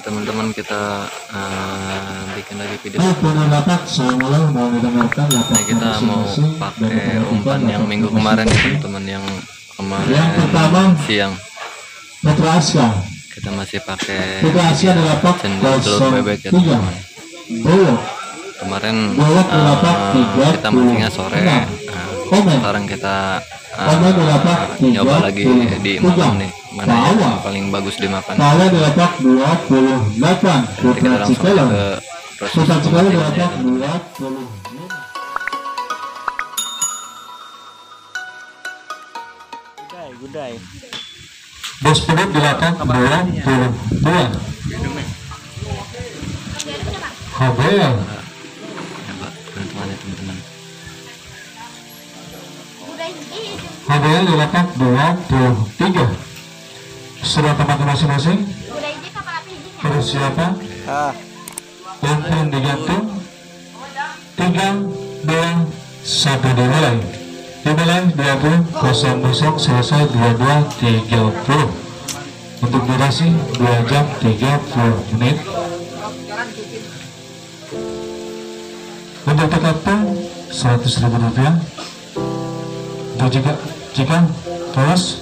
teman-teman kita uh, bikin lagi video. Ini kita mau pakai umpan yang minggu kemarin ya teman-teman yang kemarin Yang pertama. siang. Putra Aska. Kita masih pakai cendol telur bebek ya 03 teman-teman. Kemarin uh, 36. kita mancingnya sore. Nah. Sekarang kita uh, nyoba lagi 33. di malam nih. mana yang paling bagus dimakan Kala di lapak 28 nanti kita langsung ke proses. 25 Gudai, gudai. Bos perut di lapak 22 Habel Coba teman-teman ya teman-teman Habel di lapak 23 Sudah teman masing-masing. Persiapan Ah, Umpan digantung. Tiga Dua Satu dimulai. Dimulai 20 Kosong besok selesai 22 30 Untuk durasi 2 jam 30 menit. Untuk TKP 100 ribu rupiah. Untuk jika jika terus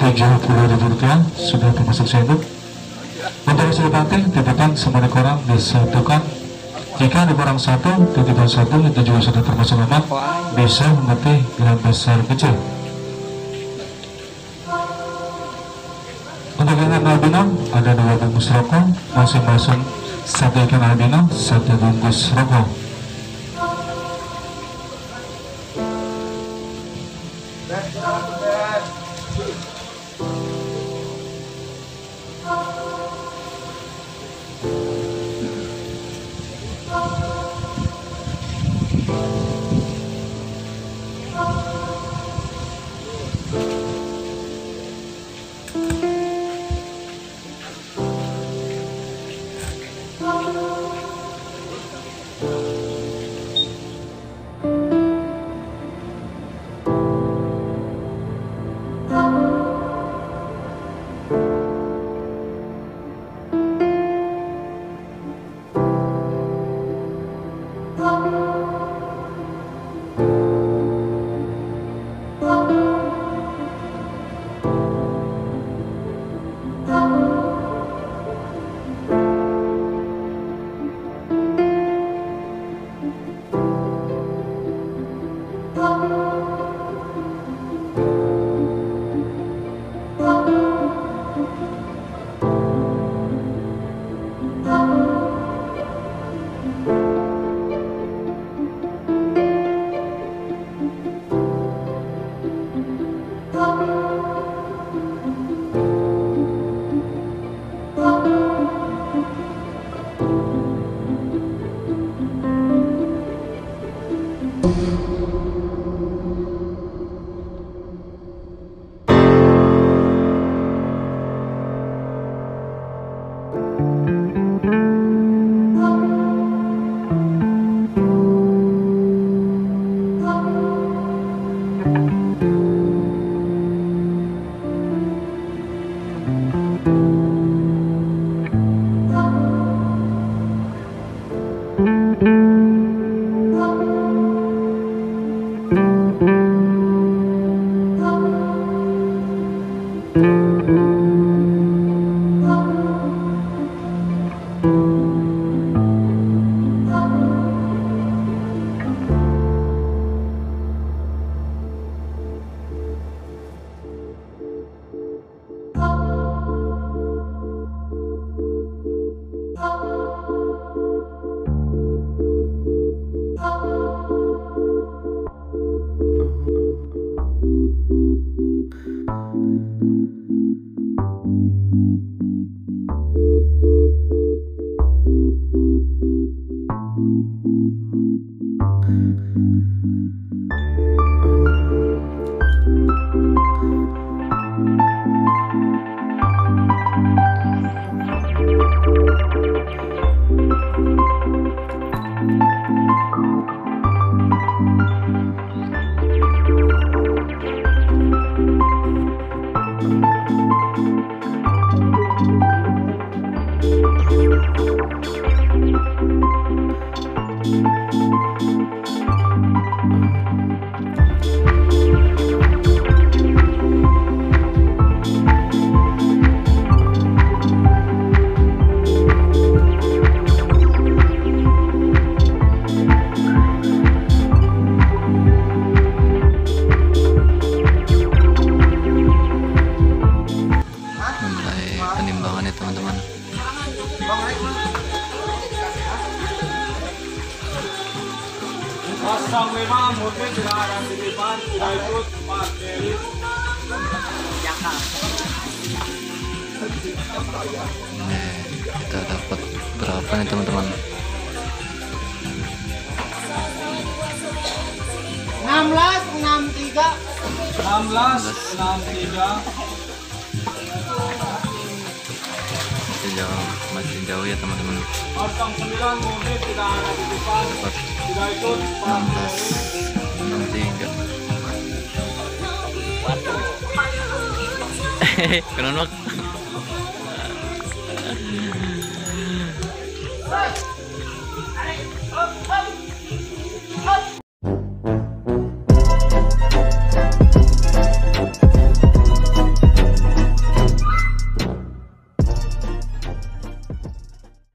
70 ribu rupiah sudah termasuk sendok untuk hasil pakai titipan semua koran disatukan. Jika ada barang satu titipan satu itu juga sudah termasuk aman bisa mengerti dengan besar kecil. Untuk ikan albino ada dua bungkus rokok masing-masing satu ikan albino satu bungkus rokok Mulai penimbangan ya teman-teman. Ini kita dapat berapa nih teman-teman? enam belas enam tiga 16, 63, Masih jauh, masih jauh ya teman-teman. pasang sembilan, mungkin tidak ada titipan, Dapat tidak ikut Pak 16 63. Hehehe, kenapa?